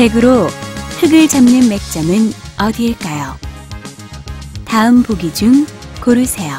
팩으로 흙을 잡는 맥점은 어디일까요? 다음 보기 중 고르세요.